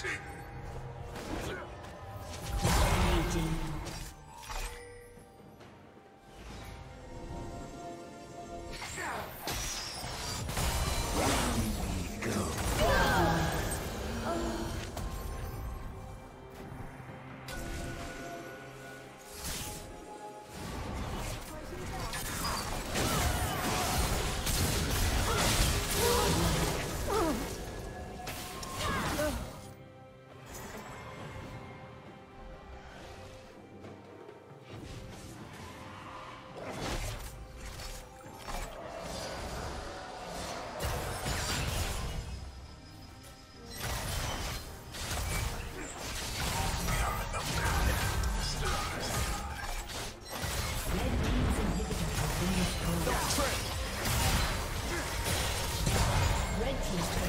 fighting. team's